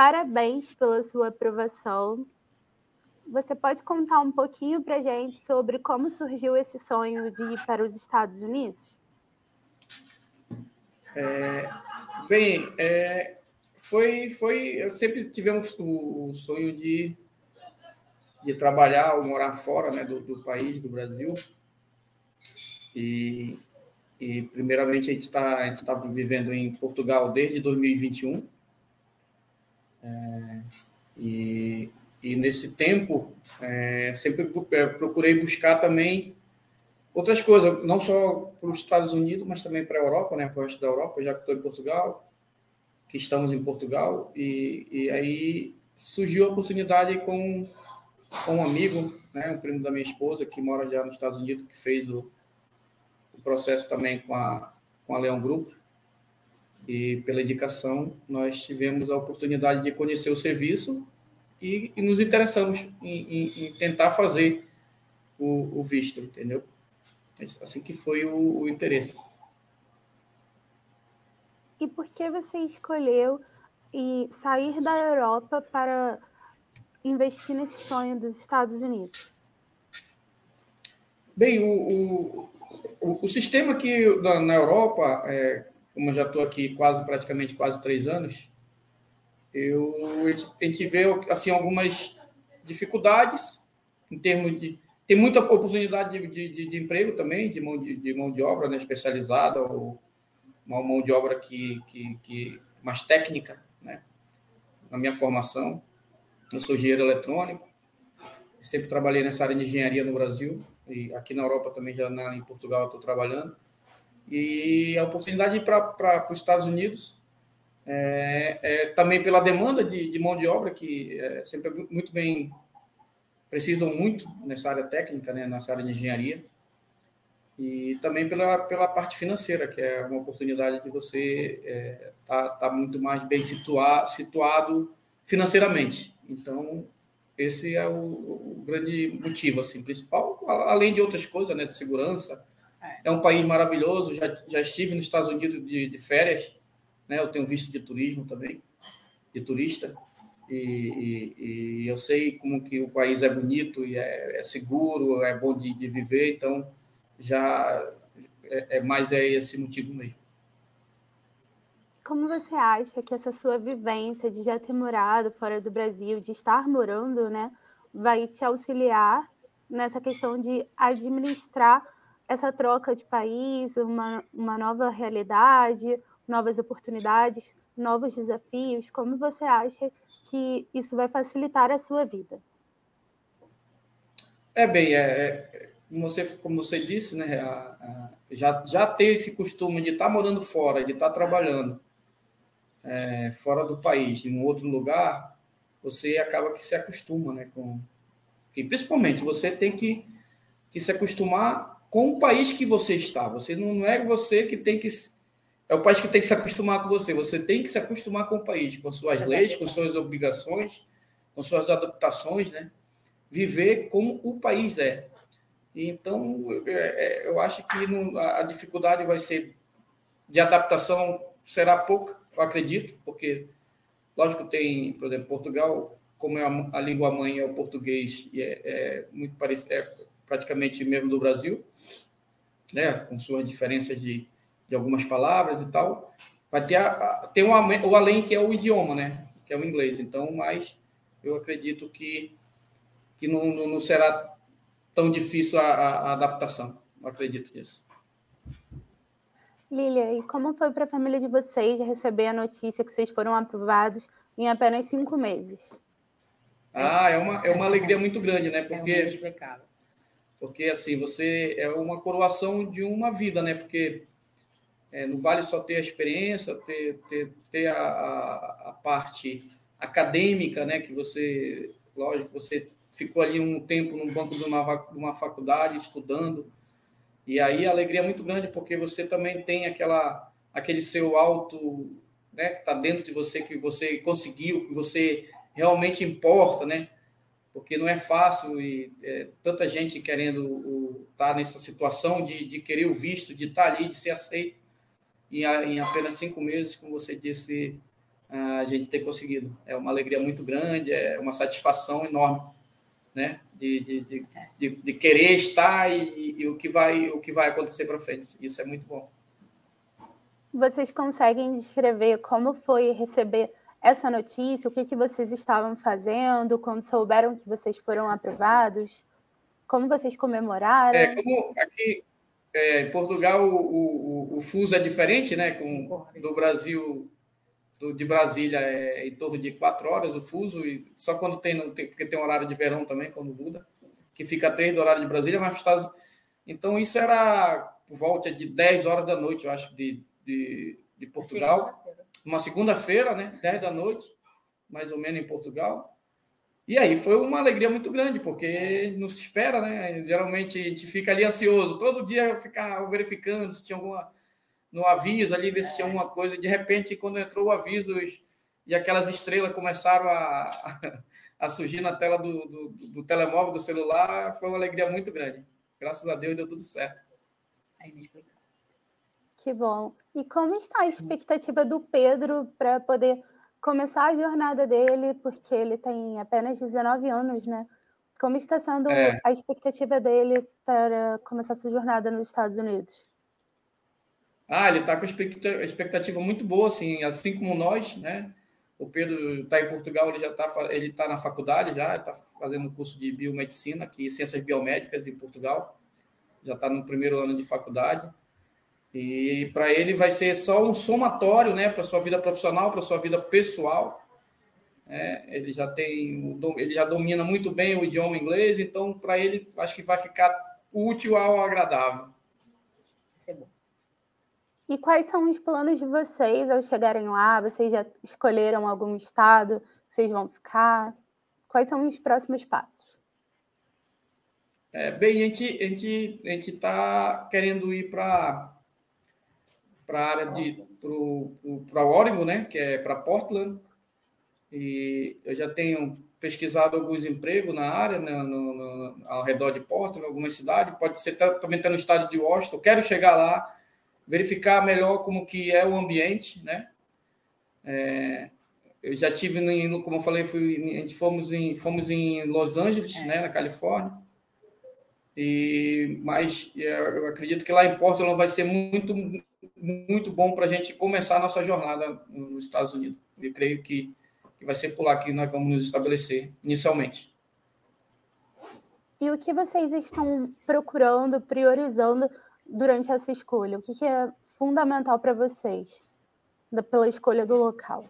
parabéns pela sua aprovação. Você pode contar um pouquinho para gente sobre como surgiu esse sonho de ir para os Estados Unidos? É, bem, é, foi, foi, sempre tivemos o, o, sonho de, de trabalhar ou morar fora né, do, do país, do Brasil. E, e primeiramente a gente está tá vivendo em Portugal desde 2021. É, e e nesse tempo, é, sempre é, procurei buscar também outras coisas, não só para os Estados Unidos, mas também para a Europa, né, para o resto da Europa, já que estou em Portugal, que estamos em Portugal. E, e aí surgiu a oportunidade com, com um amigo, né, um primo da minha esposa, que mora já nos Estados Unidos, que fez o, o processo também com a, com a Leão Group. E pela indicação, nós tivemos a oportunidade de conhecer o serviço e, e nos interessamos em, em, em tentar fazer o, o, visto, entendeu? É assim que foi o, o interesse. E por que você escolheu e sair da Europa para investir nesse sonho dos Estados Unidos? Bem, o, o, o, sistema que na, na Europa, é, como eu já estou aqui quase praticamente quase três anos, eu, a gente vê assim, algumas dificuldades em termos de. Tem muita oportunidade de, de, de emprego também, de mão de, de, mão de obra né, especializada, ou uma mão de obra que, que, que mais técnica, né? Na minha formação, eu sou engenheiro eletrônico, sempre trabalhei nessa área de engenharia no Brasil, e aqui na Europa também, já na, em Portugal, estou trabalhando. E a oportunidade para os Estados Unidos é, é, também pela demanda de, de, mão de obra, que é sempre muito bem, precisam muito nessa área técnica, né, nessa área de engenharia, e também pela, pela parte financeira, que é uma oportunidade de você é, tá, tá muito mais bem situar, situado financeiramente. Então, esse é o, o, grande motivo assim, principal, além de outras coisas, né, de segurança. É, um país maravilhoso, já, já estive nos Estados Unidos de, de férias, né? Eu tenho visto de turismo também, de turista, e, e, e, eu sei como que o país é bonito e é, é seguro, é bom de, de, viver, então já é, é mais é esse motivo mesmo. Como você acha que essa sua vivência de já ter morado fora do Brasil, de estar morando, né, vai te auxiliar nessa questão de administrar essa troca de país, uma, uma nova realidade, novas oportunidades, novos desafios? Como você acha que isso vai facilitar a sua vida? É bem, é, é você, como você disse, né, a, a, já, já ter esse costume de estar tá morando fora, de estar tá trabalhando é, fora do país, em um outro lugar, você acaba que se acostuma, né, com que principalmente você tem que, que se acostumar com o país que você está. Você não, é você que tem que é o país que tem que se acostumar com você. Você tem que se acostumar com o país, com suas leis, com suas obrigações, com suas adaptações, né? Viver como o país é. Então, é, é, eu acho que a dificuldade vai ser de adaptação será pouca, eu acredito, porque, lógico, tem, por exemplo, Portugal, como é a, a língua mãe é o português, e é, é muito parecido, é praticamente mesmo do Brasil, né? Com suas diferenças de de algumas palavras e tal. Vai ter, a, tem um, o além que é o idioma, né? Que é o inglês. Então, mas eu acredito que, que não, não, não será tão difícil a, a, adaptação. Eu acredito nisso. Lilia, e como foi para a família de vocês receber a notícia que vocês foram aprovados em apenas cinco meses? Ah, é uma, é uma alegria muito grande, né? Porque, é porque assim, você é uma coroação de uma vida, né? Porque é, não vale só ter a experiência, ter, ter, ter a, a, a, parte acadêmica, né? Que você, lógico, você ficou ali um tempo no banco de uma, de uma faculdade estudando, e aí a alegria é muito grande porque você também tem aquela, aquele seu alto, né? Que está dentro de você, que você conseguiu, que você realmente importa, né? Porque não é fácil e é, tanta gente querendo estar tá nessa situação de, de querer o visto, de estar tá ali, de ser aceito em, em apenas cinco meses, como você disse, a gente ter conseguido. É uma alegria muito grande, é uma satisfação enorme, né? De, de, de, de querer estar e, e, o, que vai, o que vai acontecer para frente. Isso é muito bom. Vocês conseguem descrever como foi receber essa notícia? O que, que vocês estavam fazendo quando souberam que vocês foram aprovados? Como vocês comemoraram? É, como aqui é, em Portugal o, o, o, fuso é diferente, né? Com, do Brasil do, de Brasília é em torno de quatro horas o fuso, e só quando tem, tem porque tem horário de verão também, quando muda, que fica três do horário de Brasília, mas Estados Então, isso era por volta de 10 horas da noite, eu acho, de, de, de Portugal. Segunda uma segunda-feira, né? 10 da noite, mais ou menos em Portugal. E aí foi uma alegria muito grande, porque não se espera, né? Geralmente a gente fica ali ansioso, todo dia ficar verificando se tinha alguma no aviso ali, ver se tinha alguma coisa. De repente, quando entrou o aviso e aquelas estrelas começaram a, a surgir na tela do, do, do, telemóvel, do celular, foi uma alegria muito grande. Graças a Deus deu tudo certo. Que bom. E como está a expectativa do Pedro para poder começar a jornada dele, porque ele tem apenas 19 anos, né? Como está sendo é. a expectativa dele para começar essa jornada nos Estados Unidos? Ah, ele está com expectativa muito boa, assim, assim como nós, né? O Pedro está em Portugal, ele já está ele tá na faculdade, já está fazendo curso de biomedicina, aqui, ciências biomédicas em Portugal, já está no primeiro ano de faculdade. E para ele vai ser só um somatório, né, para sua vida profissional, para sua vida pessoal. É, ele já tem, ele já domina muito bem o idioma inglês, então para ele acho que vai ficar útil ao agradável. Isso é bom. E quais são os planos de vocês ao chegarem lá? Vocês já escolheram algum estado? Vocês vão ficar? Quais são os próximos passos? É, bem, a gente a gente a gente está querendo ir para para a área de para o Oregon, né? Que é para Portland. E eu já tenho pesquisado alguns empregos na área, né, no, no, ao redor de Portland, algumas cidades. Pode ser também estar no estado de Washington. Quero chegar lá verificar melhor como que é o ambiente, né? É, eu já tive, como eu falei, fui, a gente fomos em, fomos em Los Angeles, é. né, na Califórnia. E mas eu acredito que lá em Portland vai ser muito muito bom para a gente começar a nossa jornada nos Estados Unidos. Eu creio que, que vai ser por lá que nós vamos nos estabelecer inicialmente. E o que vocês estão procurando, priorizando durante essa escolha? O que, que é fundamental para vocês da, pela escolha do local?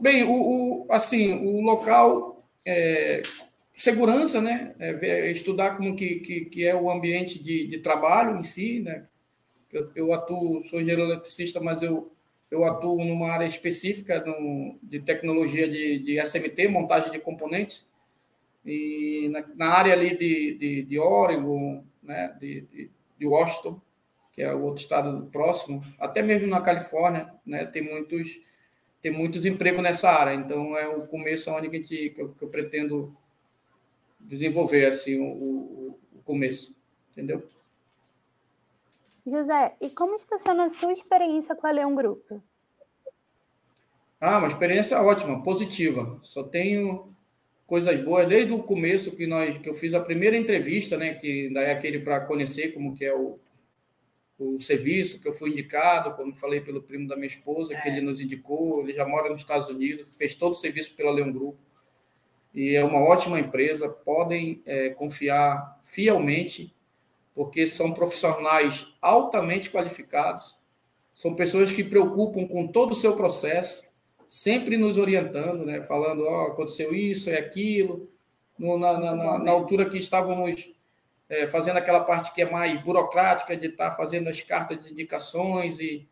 Bem, o, o assim, o local, é, segurança, né? É, é, estudar como que, que, que, é o ambiente de, de trabalho em si, né? Eu, eu, atuo, sou engenheiro eletricista, mas eu, eu atuo numa área específica no, de tecnologia de, de SMT, montagem de componentes, e na, na área ali de, de, de Oregon, né, de, de, de, Washington, que é o outro estado próximo, até mesmo na Califórnia, né, tem muitos tem muitos empregos nessa área. Então é o começo onde a gente, que, eu, que eu pretendo desenvolver assim o, o, começo, entendeu? José, e como está sendo a sua experiência com a Leão Grupo? Ah, uma experiência ótima, positiva. Só tenho coisas boas desde o começo que nós que eu fiz a primeira entrevista, né, que ainda é aquele para conhecer como que é o, o serviço que eu fui indicado, como falei pelo primo da minha esposa, é. que ele nos indicou, ele já mora nos Estados Unidos, fez todo o serviço pela Leão Grupo e é uma ótima empresa, podem é, confiar fielmente, porque são profissionais altamente qualificados, são pessoas que preocupam com todo o seu processo, sempre nos orientando, né? falando, oh, aconteceu isso e aquilo, no, na, na, na, altura que estávamos é, fazendo aquela parte que é mais burocrática, de estar fazendo as cartas de indicações e,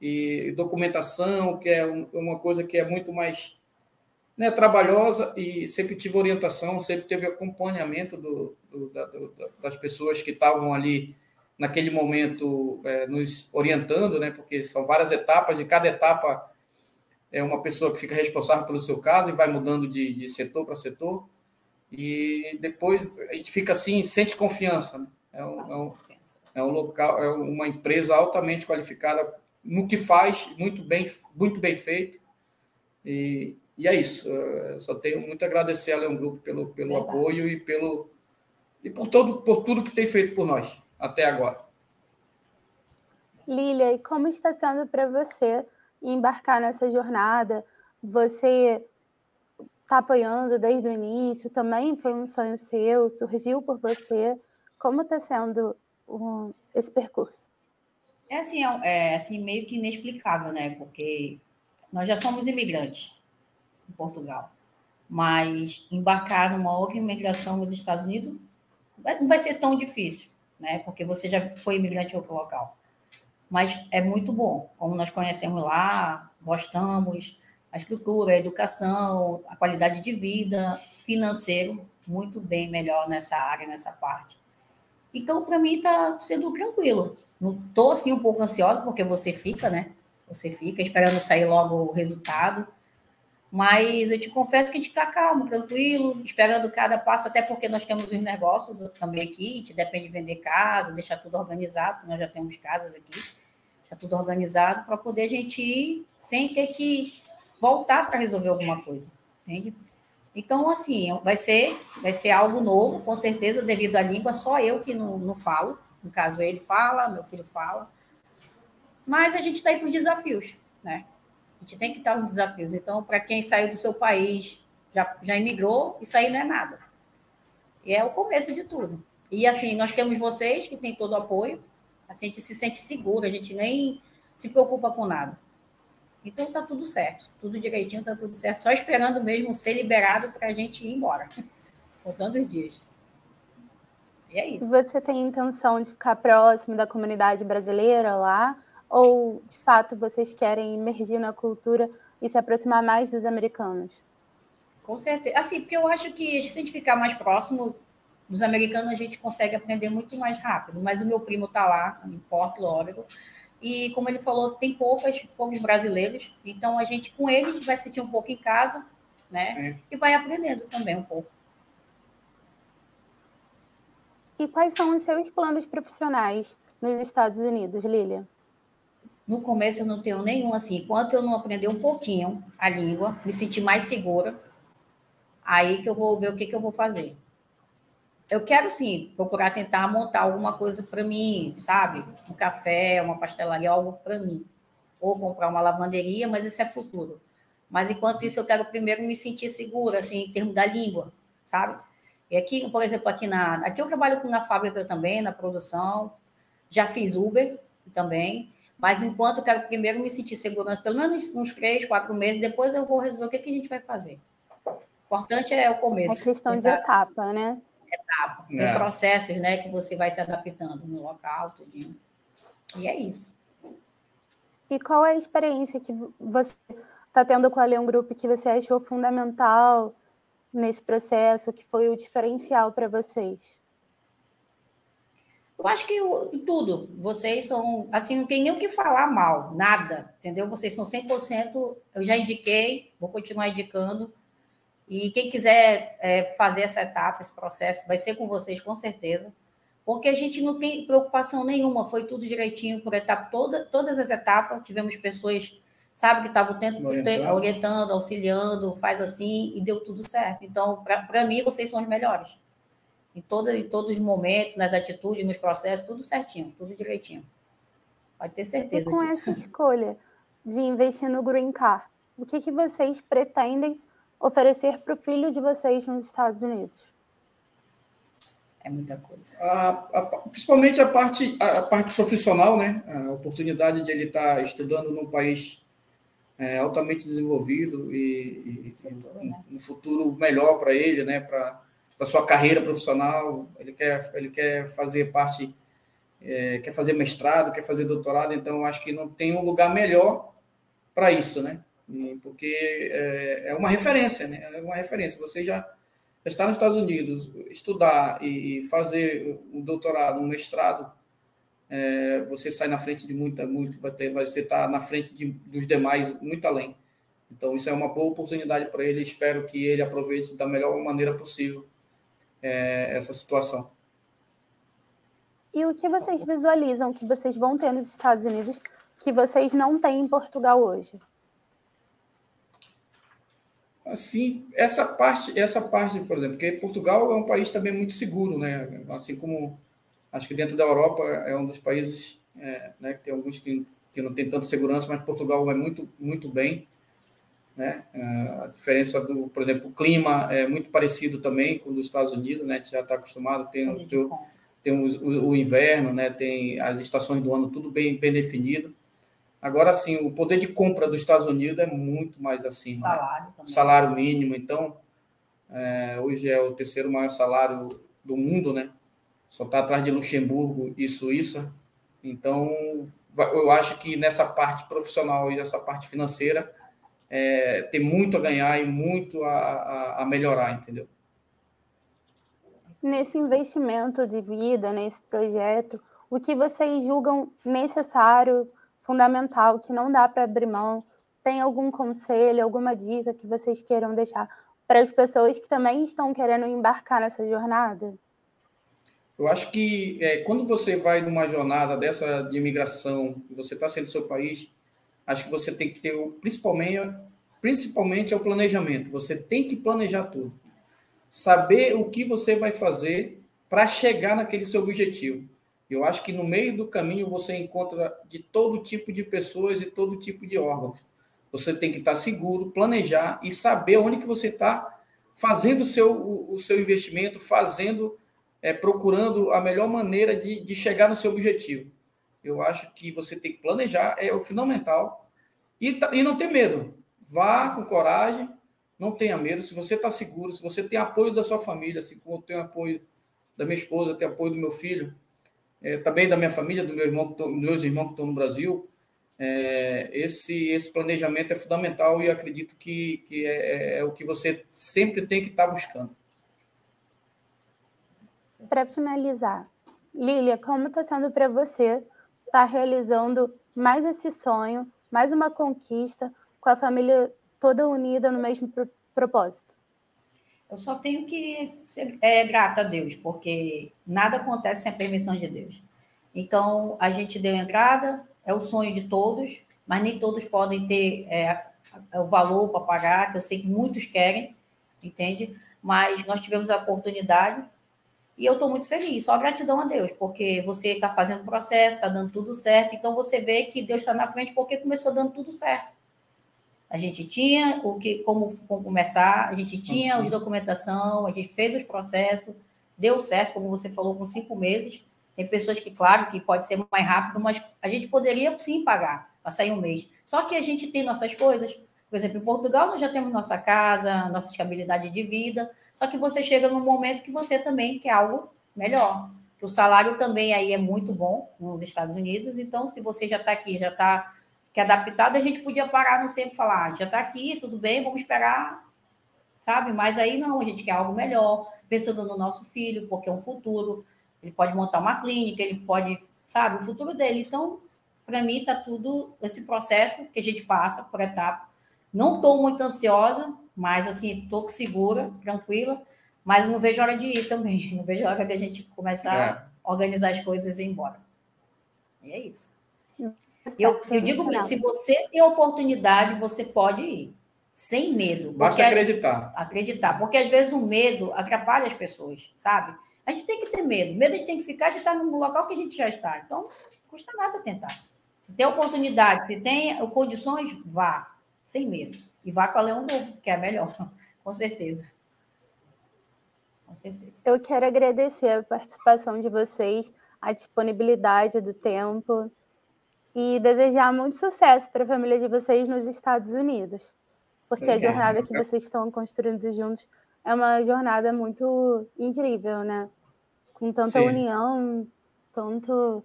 e documentação, que é um, uma coisa que é muito mais né, trabalhosa e sempre tive orientação, sempre teve acompanhamento do, do, da, do, das pessoas que estavam ali naquele momento é, nos orientando, né, porque são várias etapas e cada etapa é uma pessoa que fica responsável pelo seu caso e vai mudando de, de setor para setor. E depois a gente fica assim, sente confiança. Né? É, um, é, um, é um local, é uma empresa altamente qualificada, no que faz, muito bem, muito bem feito. E, e é isso. Eu só tenho muito a agradecer a Leão Grupo pelo, pelo apoio e pelo e por todo por tudo que tem feito por nós até agora. Lília, e como está sendo para você embarcar nessa jornada? Você está apoiando desde o início? Também foi um sonho seu? Surgiu por você? Como está sendo um, esse percurso? É assim, é, é assim, meio que inexplicável, né? Porque nós já somos imigrantes Portugal, mas embarcar numa outra imigração nos Estados Unidos não vai ser tão difícil, né? Porque você já foi imigrante em outro local. Mas é muito bom, como nós conhecemos lá, gostamos, a estrutura, a educação, a qualidade de vida, financeiro, muito bem melhor nessa área, nessa parte. Então, para mim, está sendo tranquilo. Não estou assim um pouco ansiosa, porque você fica, né? Você fica esperando sair logo o resultado. Mas eu te confesso que a gente está calmo, tranquilo, esperando cada passo, até porque nós temos os negócios também aqui, a gente depende de vender casa, deixar tudo organizado, nós já temos casas aqui, deixar tudo organizado para poder a gente ir sem ter que voltar para resolver alguma coisa, entende? Então, assim, vai ser, vai ser algo novo, com certeza, devido à língua, só eu que não, não falo, no caso, ele fala, meu filho fala, mas a gente está aí para os desafios, né? Gente tem que estar nos desafios. Então, para quem saiu do seu país, já, já imigrou, isso aí não é nada. E é o começo de tudo. E assim, nós temos vocês que têm todo o apoio, a gente se sente seguro, a gente nem se preocupa com nada. Então tá tudo certo, tudo direitinho, tá tudo certo, só esperando mesmo ser liberado para a gente ir embora, contando os dias. E é isso. Você tem intenção de ficar próximo da comunidade brasileira lá? Ou, de fato, vocês querem emergir na cultura e se aproximar mais dos americanos? Com certeza. Assim, porque eu acho que se a gente ficar mais próximo dos americanos, a gente consegue aprender muito mais rápido. Mas o meu primo está lá, em Portland, Oregon, e como ele falou, tem poucas, poucos brasileiros, então a gente com eles vai sentir um pouco em casa, né? É. E vai aprendendo também um pouco. E quais são os seus planos profissionais nos Estados Unidos, Lilia? No começo eu não tenho nenhum assim. Enquanto eu não aprender um pouquinho a língua, me sentir mais segura, aí que eu vou ver o que, que eu vou fazer. Eu quero sim procurar tentar montar alguma coisa para mim, sabe? Um café, uma pastelaria, algo para mim. Ou comprar uma lavanderia, mas isso é futuro. Mas enquanto isso, eu quero primeiro me sentir segura, assim, em termos da língua, sabe? E aqui, por exemplo, aqui na. Aqui eu trabalho na fábrica também, na produção. Já fiz Uber também. Mas enquanto eu quero primeiro me sentir segurança, pelo menos uns três, quatro meses, depois eu vou resolver o que, que a gente vai fazer. O importante é o começo. É questão de etapa, né? Etapa. Tem é. processos, né, que você vai se adaptando no local, tudinho. E é isso. E qual é a experiência que você está tendo com a Leão Group que você achou fundamental nesse processo, que foi o diferencial para vocês? Eu acho que tudo. Vocês são, assim, não tem nem o que falar mal, nada, entendeu? Vocês são 100%, eu já indiquei, vou continuar indicando. E quem quiser é, fazer essa etapa, esse processo, vai ser com vocês, com certeza. Porque a gente não tem preocupação nenhuma, foi tudo direitinho por etapa, toda, todas as etapas. Tivemos pessoas, sabe, que estavam tentando, orientando. orientando, auxiliando, faz assim, e deu tudo certo. Então, para mim, vocês são os melhores em, todo, em todos os momentos, nas atitudes, nos processos, tudo certinho, tudo direitinho. Pode ter certeza e com disso. essa escolha de investir no Green Car, o que, que vocês pretendem oferecer para o filho de vocês nos Estados Unidos? É muita coisa. A, a, principalmente a parte, a, parte profissional, né? A oportunidade de ele estar tá estudando num país é, altamente desenvolvido e, e futuro, um, né? um, futuro melhor para ele, né? Para da sua carreira profissional, ele quer, ele quer fazer parte, é, quer fazer mestrado, quer fazer doutorado, então acho que não tem um lugar melhor para isso, né? Porque é, é, uma referência, né? É uma referência. Você já está nos Estados Unidos, estudar e fazer um doutorado, um mestrado, é, você sai na frente de muita, muito, vai ter, você está na frente de, dos demais muito além. Então, isso é uma boa oportunidade para ele. Espero que ele aproveite da melhor maneira possível é, essa situação. E o que vocês visualizam que vocês vão ter nos Estados Unidos que vocês não têm em Portugal hoje? Assim, essa parte, essa parte, por exemplo, porque Portugal é um país também muito seguro, né? Assim como acho que dentro da Europa é um dos países, é, né, que tem alguns que, que não tem tanta segurança, mas Portugal vai muito, muito bem, né? É, a diferença do, por exemplo, o clima é muito parecido também com o dos Estados Unidos, né? A gente já está acostumado, tem, tem, tem o, o, o, inverno, né? Tem as estações do ano tudo bem, bem definido. Agora, sim, o poder de compra dos Estados Unidos é muito mais acima. Né? Salário né? Salário mínimo. Então, é, hoje é o terceiro maior salário do mundo, né? Só está atrás de Luxemburgo e Suíça. Então, eu acho que nessa parte profissional e nessa parte financeira é, tem muito a ganhar e muito a, a, a melhorar, entendeu? Nesse investimento de vida, nesse projeto, o que vocês julgam necessário fundamental, que não dá para abrir mão? Tem algum conselho, alguma dica que vocês queiram deixar para as pessoas que também estão querendo embarcar nessa jornada? Eu acho que é, quando você vai numa jornada dessa de imigração, você está saindo do seu país, acho que você tem que ter, o, principalmente, principalmente é o planejamento. Você tem que planejar tudo. Saber o que você vai fazer para chegar naquele seu objetivo. Eu acho que no meio do caminho você encontra de todo tipo de pessoas e todo tipo de órgãos. Você tem que estar seguro, planejar e saber onde que você está fazendo o seu, o, o seu investimento, fazendo, é, procurando a melhor maneira de, de chegar no seu objetivo. Eu acho que você tem que planejar, é o fundamental, e, e não ter medo. Vá com coragem, não tenha medo. Se você está seguro, se você tem apoio da sua família, assim como eu tenho apoio da minha esposa, tenho apoio do meu filho, é, também da minha família, do meu irmão, dos meus irmãos que estão no Brasil, é, esse, esse planejamento é fundamental e acredito que, que é, é, é, o que você sempre tem que estar tá buscando. Para finalizar, Lília, como está sendo para você estar tá realizando mais esse sonho, mais uma conquista com a família toda unida no mesmo propósito? Eu só tenho que ser é, grata a Deus, porque nada acontece sem a permissão de Deus. Então, a gente deu entrada, é o sonho de todos, mas nem todos podem ter é, o valor para pagar, que eu sei que muitos querem, entende? Mas nós tivemos a oportunidade e eu estou muito feliz, só gratidão a Deus, porque você está fazendo o processo, está dando tudo certo, então você vê que Deus está na frente porque começou dando tudo certo. A gente tinha o que, como, como começar, a gente tinha os documentação, a gente fez os processos, deu certo, como você falou, com cinco meses. Tem pessoas que, claro, que pode ser mais rápido, mas a gente poderia sim pagar para sair um mês. Só que a gente tem nossas coisas. Por exemplo, em Portugal nós já temos nossa casa, nossa estabilidade de vida. Só que você chega num momento que você também quer algo melhor. Que o salário também aí é muito bom nos Estados Unidos. Então, se você já está aqui, já está que adaptado, a gente podia parar no tempo e falar, ah, já está aqui, tudo bem, vamos esperar, sabe? Mas aí não, a gente quer algo melhor, pensando no nosso filho, porque é um futuro, ele pode montar uma clínica, ele pode, sabe, o futuro dele. Então, para mim, está tudo esse processo que a gente passa por etapa. Não estou muito ansiosa, mas assim, estou segura, tranquila, mas não vejo hora de ir também. Não vejo hora de a gente começar é. a organizar as coisas e ir embora. E é isso. Eu, eu digo, se você tem oportunidade, você pode ir, sem medo. Basta acreditar. Acreditar, porque às vezes o medo atrapalha as pessoas, sabe? A gente tem que ter medo. Medo a gente tem que ficar de estar no local que a gente já está. Então, não custa nada tentar. Se tem oportunidade, se tem condições, vá, sem medo. E vá com a Leão Novo, que é a melhor, com certeza. Com certeza. Eu quero agradecer a participação de vocês, a disponibilidade do tempo e desejar muito sucesso para a família de vocês nos Estados Unidos, porque a jornada que vocês estão construindo juntos é uma jornada muito incrível, né? Com tanta Sim. união, tanto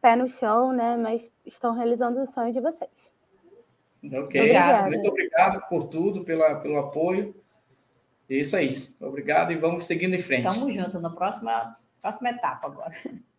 pé no chão, né? Mas estão realizando o sonho de vocês. Ok, Obrigada. muito obrigado por tudo, pela, pelo apoio. Isso aí. Obrigado e vamos seguindo em frente. Estamos juntos na próxima, próxima etapa agora.